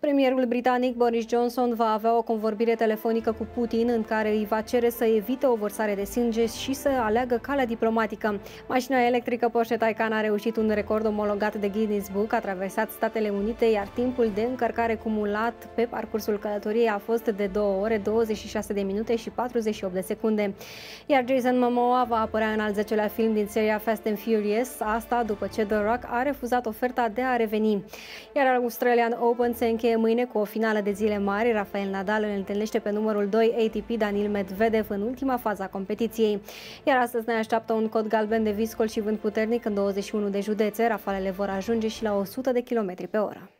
Premierul britanic Boris Johnson va avea o convorbire telefonică cu Putin în care îi va cere să evite o vărsare de sânge și să aleagă calea diplomatică. Mașina electrică Porsche Taycan a reușit un record omologat de Guinness Book, a traversat Statele Unite, iar timpul de încărcare cumulat pe parcursul călătoriei a fost de 2 ore, 26 de minute și 48 de secunde. Iar Jason Momoa va apărea în al 10-lea film din seria Fast and Furious, asta după ce The Rock a refuzat oferta de a reveni. Iar Australian Open se încheie încheie mâine cu o finală de zile mari. Rafael Nadal îl întâlnește pe numărul 2 ATP Daniil Medvedev în ultima fază a competiției. Iar astăzi ne așteaptă un cod galben de viscol și vânt puternic în 21 de județe. Rafalele vor ajunge și la 100 de km pe oră.